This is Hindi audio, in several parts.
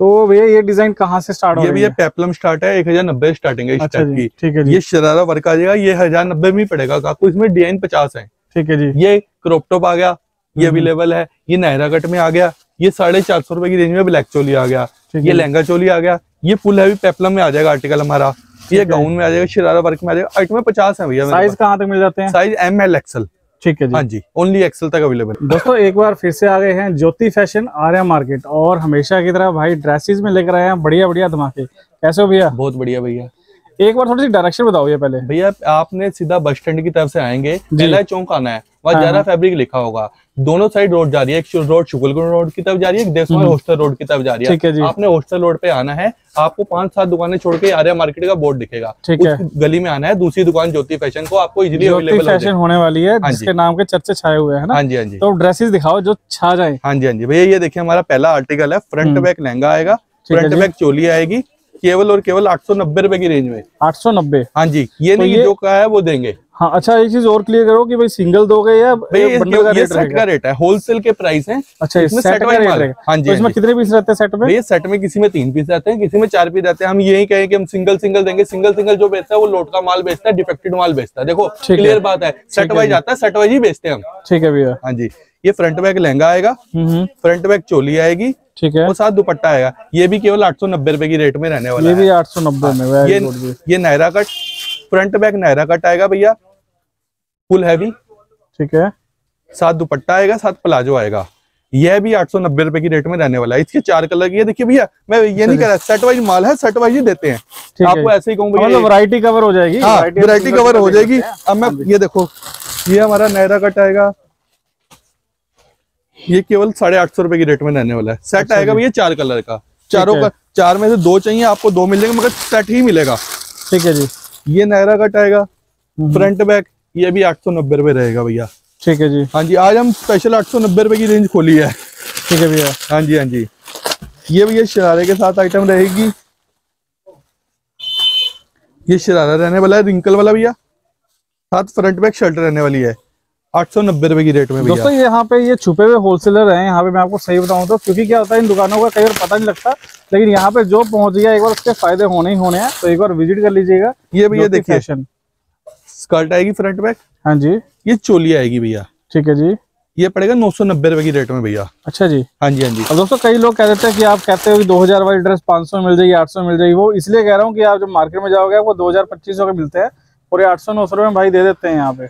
तो भैया ये डिज़ाइन कहाँ से स्टार्ट हो ये रही भी ये है? पेपलम स्टार्ट है एक हज़ार नब्बे स्टार्टिंग है इस अच्छा की। ठीक है जी। ये शरारा वर्क आ जाएगा ये हज़ार नब्बे में ही पड़ेगा आपको इसमें डिज़ाइन पचास है। ठीक है जी। ये क्रॉप टॉप आ गया ये हम्म। अवेलेबल है ये नायरा कट में आ गया ये साढ़े चार सौ रुपए की रेंज में ब्लैक चोली आ गया ये लहंगा चोली आ गया ये फुल हैवी पेपलम में आ जाएगा आर्टिकल हमारा ये गाउन में आ जाएगा शरारा वर्क में आ जाएगा आइटम में पचास है भैया साइज़ कहाँ तक मिल जाते हैं? साइज़ एम एल एक्सएल ठीक है जी। हाँ जी ओनली एक्सेल तक अवेलेबल दोस्तों एक बार फिर से आ गए हैं ज्योति फ़ैशन आर्या मार्केट और हमेशा की तरह भाई ड्रेसेस में लेकर आए हैं बढ़िया बढ़िया धमाके। कैसे हो भैया? बहुत बढ़िया भैया। एक बार थोड़ी सी डायरेक्शन बताओ ये पहले। भैया आपने सीधा बस स्टैंड की तरफ़ से आएँगे पहला चौक आना है। वहाँ हाँ, जारा हाँ। फैब्रिक लिखा होगा। दोनों साइड रोड जा रही है एक रोड शुगलगुन रोड की तरफ़ जा रही है एक देशवाल हॉस्टल रोड की तरफ़ जा रही हम्म। ठीक है जी। आपने हॉस्टल रोड पे आना है आपको पाँच सात दुकानें छोड़ के आर्या मार्केट का बोर्ड दिखेगा। ठीक है। गली में आना है दूसरी दुकान ज्योति फ़ैशन को आपको इजिली अवेलेबल फ़ैशन होने वाली है हाँ जिसके नाम के चर्चे छाए हुए हैं हाँ जी हाँ जी। तो ड्रेसेस दिखाओ जो छा जाए। हाँ जी हाँ जी। भैया ये देखिए हमारा पहला आर्टिकल है फ्रंट बैक लहंगा आएगा हम्म। फ्रंट बैक चोली आएगी। केवल और केवल आठ सौ नब्बे रुपए की रेंज में। आठ सौ नब्बे? हाँ जी ये तो नहीं ये- जो कहा है वो देंगे। हाँ अच्छा एक चीज़ और क्लियर करो कि भाई सिंगल दोगे या बंडल का रेट सेट का रेट है होलसेल के प्राइस है अच्छा इसमें सेट का वाइज रेट है। हाँ जी, तो हाँ इसमें कितने पीस रहते हैं सेट में? भैया सेट में किसी में तीन पीस रहते हैं किसी में चार पीस रहते हैं। हम यही कहें कि हम सिंगल सिंगल देंगे। सिंगल सिंगल जो बेचता है वो लोट का माल बेचता है डिफेक्टेड माल बेचता है। देखो क्लियर बात है। सेट वाइज आता है सेट वाइज ही बेचते हैं हम। ठीक है भैया। हाँ जी। ये फ्रंट बैग लहंगा आएगा फ्रंट बैक चोली आएगी ठीक है। और साथ दुपट्टा आएगा। ये भी केवल आठ सौ नब्बे रुपए की रेट में रहने वाला ये है। भी आठ सौ नब्बे में ये ये Naira cut front back Naira cut आएगा भैया फुल हैवी ठीक है। साथ दुपट्टा आएगा साथ प्लाजो आएगा। यह भी आठ सौ नब्बे रुपए की रेट में रहने वाला है। इसके चार कलर की है। देखिए भैया मैं ये नहीं कह रहा सेट वाइज माल है सेट वाइज ही देते हैं। है। आपको ऐसे ही कहूँ मतलब भैया वैरायटी कवर हो जाएगी। हाँ वैरायटी कवर हो जाएगी। अब मैं ये देखो ये हमारा नायरा कट आएगा। ये केवल साढ़े आठ सौ रुपए की रेट में रहने वाला है। सेट अच्छा आएगा भैया चार कलर का। चारों का चार में से दो चाहिए आपको दो मिल जाएँगे मगर सेट ही मिलेगा। ठीक है जी। ये नायरा कट आएगा। हम्म, फ्रंट बैक ये भी आठ सौ नब्बे रुपए रहेगा भैया। ठीक है जी। हाँ जी आज हम स्पेशल आठ सौ नब्बे रुपए की रेंज खोली है। ठीक है भैया। हाँ जी हाँ जी। ये भैया शरारे के साथ आइटम रहेगी। ये शरारा रहने वाला है रिंकल वाला भैया। साथ फ्रंट बैक शर्ट रहने वाली है। आठ सौ नब्बे रुपए की रेट में दोस्तों यहाँ पे ये छुपे हुए होलसेलर हैं यहाँ पे मैं आपको सही बताऊँ तो क्योंकि क्या होता है इन दुकानों का कई बार पता नहीं लगता लेकिन यहाँ पे जो पहुँच गया एक बार उसके फ़ायदे होने ही होने हैं तो एक बार विज़िट कर लीजिएगा ये भैया देखिए स्कर्ट आएगी फ्रंट बैक हाँ जी। ये चोली आएगी भैया। ठीक है जी। ये पड़ेगा नौ सौ नब्बे रुपए की रेट में भैया। अच्छा जी। हाँ जी हाँ जी। अब दोस्तों कई लोग कह देते हैं कि आप कहते हो कि 2000 वाली ड्रेस 500 में मिल जाएगी 800 में मिल जाएगी वो इसलिए कह रहा हूँ कि आप जब मार्केट में जाओगे आपको 2000 2500 के मिलते हैं और ये 800 900 रुपए में भाई दे देते हैं यहाँ पे।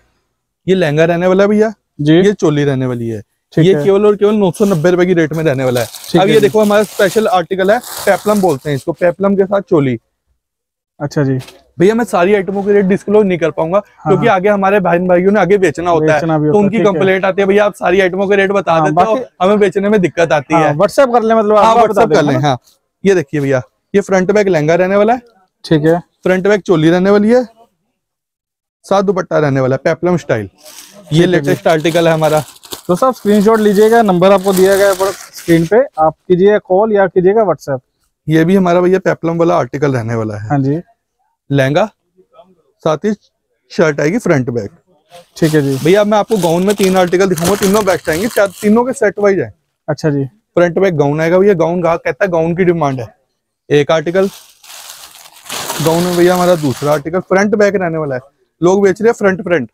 ये लहंगा रहने वाला है भैया? जी। ये चोली रहने वाली है। ये केवल और केवल नौ सौ नब्बे रुपए की रेट में रहने वाला है। अब ये देखो हमारा स्पेशल आर्टिकल है पेपलम बोलते हैं इसको पेपलम के साथ चोली। अच्छा जी। भैया मैं सारी आइटमों के रेट डिस्क्लोज नहीं कर पाऊँगा हाँ। क्योंकि आगे हमारे भाई भाइयों ने आगे बेचना होता बेचना है तो उनकी कंप्लेंट आती है भैया आप सारी आइटमों के रेट बता हाँ, देते हो हमें बेचने में दिक्कत आती है व्हाट्सएप कर ले मतलब हाँ व्हाट्सएप कर लें। हाँ ये देखिए भैया ये फ्रंट बैग लहंगा रहने वाला है। ठीक है। फ्रंट बैग चोली रहने वाली है। साथ दुपट्टा रहने वाला पेपलम स्टाइल ये लेटेस्ट आर्टिकल है हमारा। तो सब स्क्रीनशॉट लीजिएगा नंबर आपको दिया गया है स्क्रीन पे। आप कीजिएगा कॉल या कीजिएगा व्हाट्सएप ये भी हमारा भैया पेपलम वाला आर्टिकल रहने वाला है। हाँ जी। लहंगा साथ ही शर्ट आएगी फ्रंट बैक ठीक है जी। भैया मैं आपको गाउन में तीन आर्टिकल दिखाऊँगा तीनों बेस्ट आएँगे तीनों के सेट वाइज है। अच्छा जी। फ्रंट बैक गाउन आएगा भैया गाउन ग्राहक कहता है? गाउन की डिमांड है। एक आर्टिकल गाउन में भैया हमारा दूसरा आर्टिकल फ्रंट बैक रहने वाला है। लोग बेच रहे हैं front front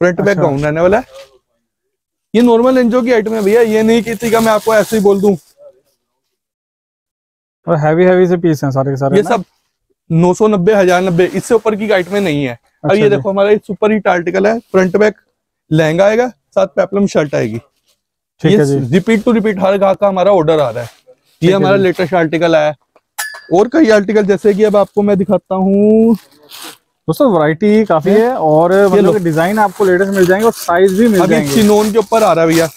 front back. Gown रहने वाला है। ये नॉर्मल एनजो की आइटम है भैया। ये नहीं किसी का मैं आपको ऐसे ही बोल दूँ। और हैवी हैवी से पीस हैं सारे के सारे ये ना? सब नौ सौ नब्बे हज़ार नब्बे इससे ऊपर की आइटमें नहीं है। अच्छा अब ये देखो हमारा सुपर हिट आर्टिकल है। फ्रंट बैक लहंगा आएगा साथ पेपलम शर्ट आएगी। ठीक है जी। रिपीट टू रिपीट हर ग्राहक का हमारा ऑर्डर आ रहा है। ये हमारा लेटेस्ट आर्टिकल है और कई आर्टिकल जैसे कि अब आपको मैं दिखाता हूँ। दोस्तों वैरायटी काफ़ी है और मतलब डिज़ाइन आपको लेटेस्ट मिल जाएँगे और साइज़ भी मिल जाएँगे। चिनोन के ऊपर आ रहा है भैया।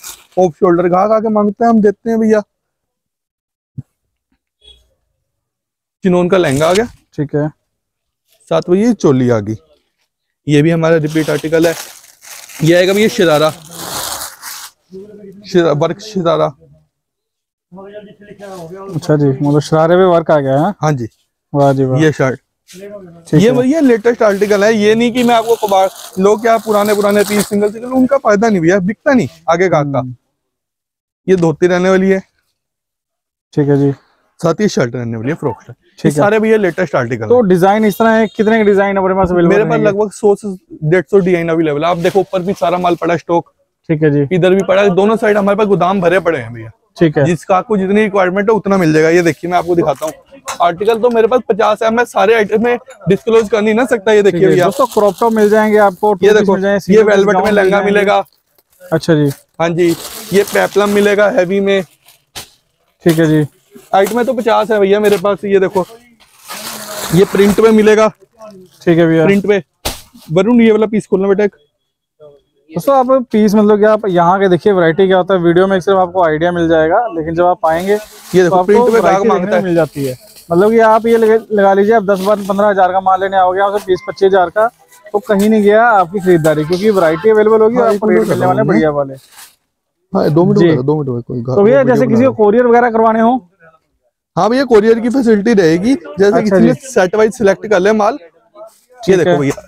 ऑफ़ शोल्डर ग्राहक आके मांगते हैं हम देते हैं भैया। चिनोन का लहंगा आ गया। ठीक है। साथ में ये चोली आ गई। ये भी हमारा रिपीट आर्टिकल है। ये आएगा भैया शरारा। वर्क शरारा। अच्छा जी मतलब शरारे पे वर्क आ गया है हाँ? जी। वाह जी वाह। ये शर्ट ये भैया लेटेस्ट आर्टिकल है। ये नहीं कि मैं आपको कबाड़ लोग क्या पुराने पुराने पीस सिंगल सिंगल उनका फ़ायदा नहीं भैया बिकता नहीं आगे का का हम्म, ये धोती रहने वाली है। ठीक है जी। साथ ही शर्ट रहने वाली है फ्रॉक शर्ट ठीक है। सारे भैया लेटेस्ट आर्टिकल तो डिज़ाइन इस तरह है कितने के डिज़ाइन अपने पास मेरे पास लगभग सौ से डेढ़ सौ डिज़ाइन अवेलेबल है। आप देखो ऊपर भी सारा माल पड़ा स्टॉक ठीक है जी। इधर भी पड़ा दोनों साइड हमारे पास गोदाम भरे पड़े हैं भैया। ठीक है। जिसका आपको जितनी रिक्वायरमेंट है उतना मिल जाएगा। ये देखिए मैं आपको दिखाता हूँ। आर्टिकल तो मेरे पास पचास है मैं सारे आइटम में डिस्क्लोज कर नहीं ना सकता ये देखिए भैया। दोस्तों क्रॉप टॉप मिल जाएँगे आपको ये देखो ये वेलवेट में लहंगा मिलेगा। अच्छा जी। हाँ जी ये पेपलम मिलेगा हैवी में। ठीक है जी। आइटम तो पचास है भैया मेरे पास ये देखो। ये प्रिंट में मिलेगा। ठीक है भैया। प्रिंट पे वरुण ये वाला पीस खोलना बेटा दोस्तों आप पीस मतलब कि आप यहाँ के देखिए वैरायटी क्या होता है। वीडियो में सिर्फ़ आपको आइडिया मिल जाएगा लेकिन जब आप आएँगे ये तो देखो आपको प्रिंट देखने माँगता है। मिल जाती है। मतलब कि आप ये लगा लीजिए आप दस बार पंद्रह हज़ार का माल लेने आओगे आपसे बीस पच्चीस हज़ार का तो कहीं नहीं गया आपकी खरीदारी क्योंकि वैरायटी अवेलेबल होगी और हाँ, आपको रेट मिलने वाले बढ़िया वाले। हाँ दो मिनट दो मिनट कोई तो भैया जैसे किसी को कोरियर वगैरह करवाने हो? हाँ भैया कोरियर की फैसिलिटी रहेगी जैसे अच्छा किसी ने सेट वाइज सिलेक्ट कर ले माल ये देखो भैया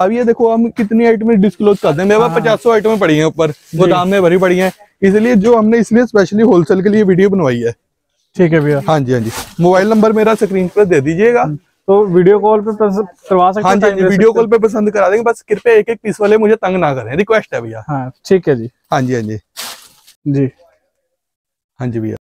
अब ये देखो हम कितनी आइटमें डिस्क्लोज करते हैं। मेरे पास पचास सौ आइटमें पड़ी हैं ऊपर गोदाम में भरी पड़ी हैं इसलिए जो हमने इसलिए स्पेशली होलसेल के लिए वीडियो बनवाई है। ठीक है भैया। हाँ जी हाँ जी। मोबाइल नंबर मेरा स्क्रीन पर दे दीजिएगा। तो वीडियो कॉल पे करवा सकते हाँ जी वीडियो कॉल पे पसंद करा देंगे बस कृपया एक एक पीस वाले मुझे तंग ना करें। रिक्वेस्ट है भैया। हाँ ठीक है जी। हाँ जी हाँ जी। जी। हाँ जी भैया।